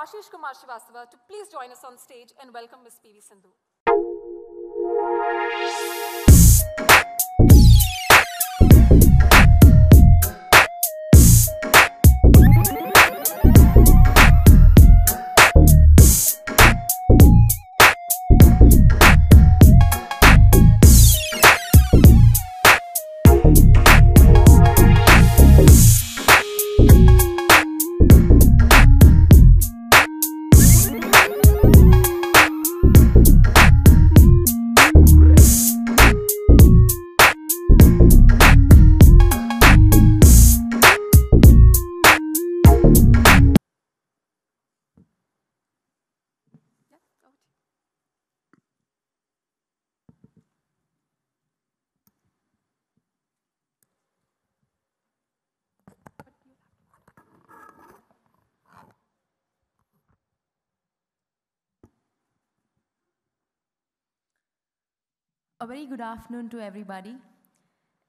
Ashish Kumar Srivastava to please join us on stage and welcome Ms. PV Sindhu. A very good afternoon to everybody.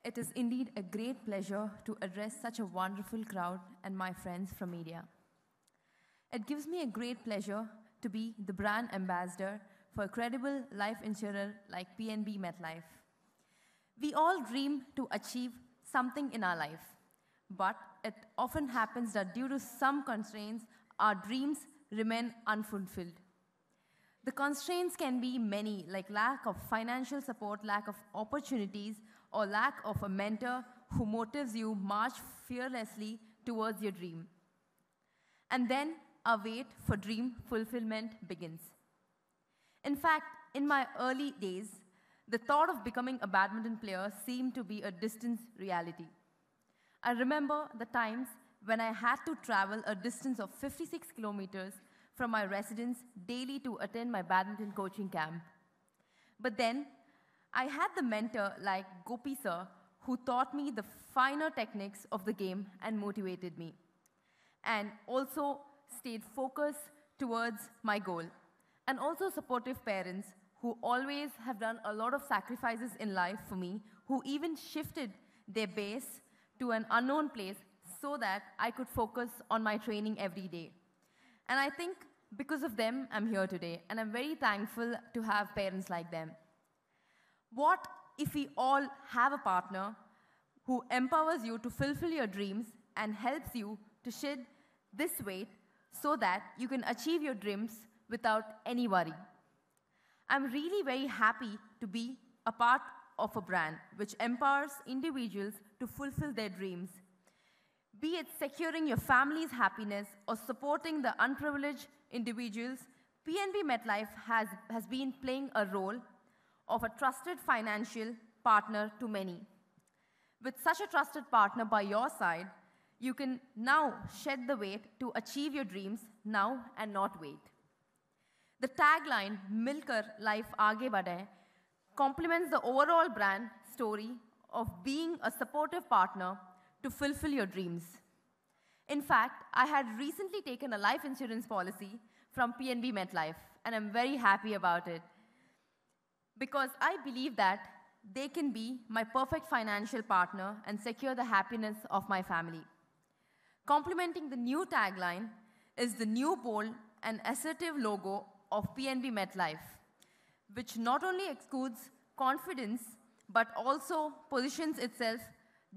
It is indeed a great pleasure to address such a wonderful crowd and my friends from media. It gives me a great pleasure to be the brand ambassador for a credible life insurer like PNB MetLife. We all dream to achieve something in our life, but it often happens that due to some constraints, our dreams remain unfulfilled. The constraints can be many, like lack of financial support, lack of opportunities, or lack of a mentor who motives you march fearlessly towards your dream. And then our wait for dream fulfillment begins. In fact, in my early days, the thought of becoming a badminton player seemed to be a distant reality. I remember the times when I had to travel a distance of 56 kilometers from my residence daily to attend my badminton coaching camp. But then, I had the mentor like Gopi sir who taught me the finer techniques of the game and motivated me. And also stayed focused towards my goal. And also supportive parents who always have done a lot of sacrifices in life for me, who even shifted their base to an unknown place so that I could focus on my training every day. And I think because of them, I'm here today. And I'm very thankful to have parents like them. What if we all have a partner who empowers you to fulfill your dreams and helps you to shed this weight so that you can achieve your dreams without any worry? I'm really very happy to be a part of a brand which empowers individuals to fulfill their dreams. Be it securing your family's happiness or supporting the unprivileged individuals, PNB MetLife has, has been playing a role of a trusted financial partner to many. With such a trusted partner by your side, you can now shed the weight to achieve your dreams now and not wait. The tagline Milkar Life Aage Badhe complements the overall brand story of being a supportive partner to fulfill your dreams. In fact, I had recently taken a life insurance policy from PNB MetLife, and I'm very happy about it because I believe that they can be my perfect financial partner and secure the happiness of my family. Complementing the new tagline is the new bold and assertive logo of PNB MetLife, which not only exudes confidence but also positions itself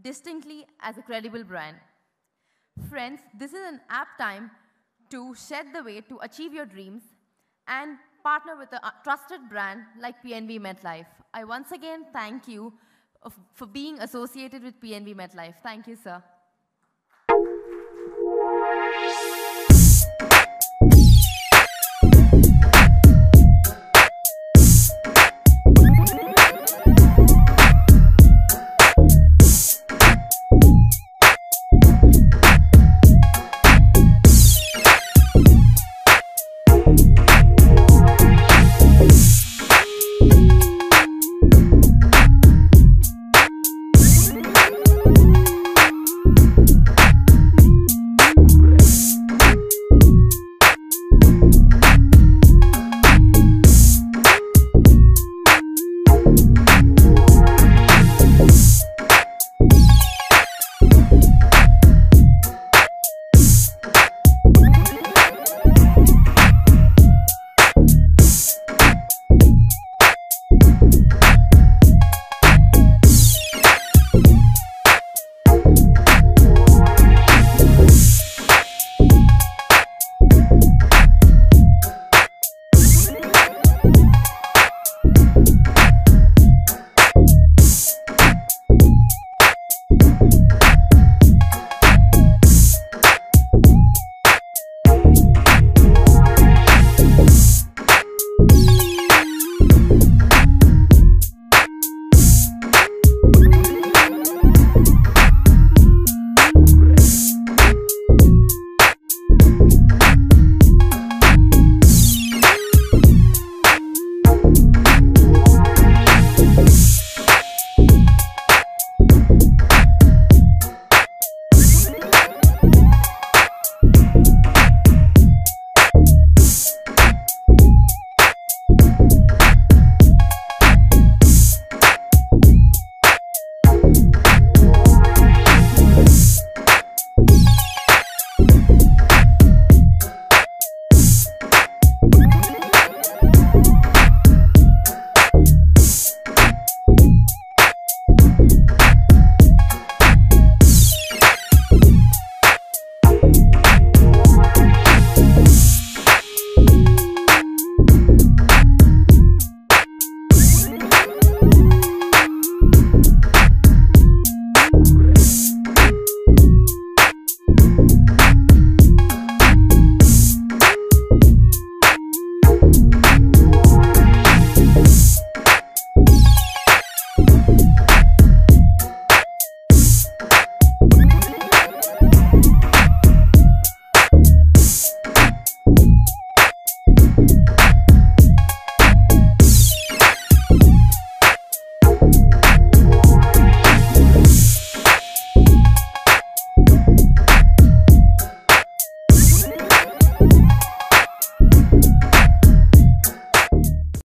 distinctly as a credible brand. Friends, this is an apt time to shed the way to achieve your dreams and partner with a trusted brand like PNB MetLife. I once again thank you for being associated with PNB MetLife. Thank you, sir.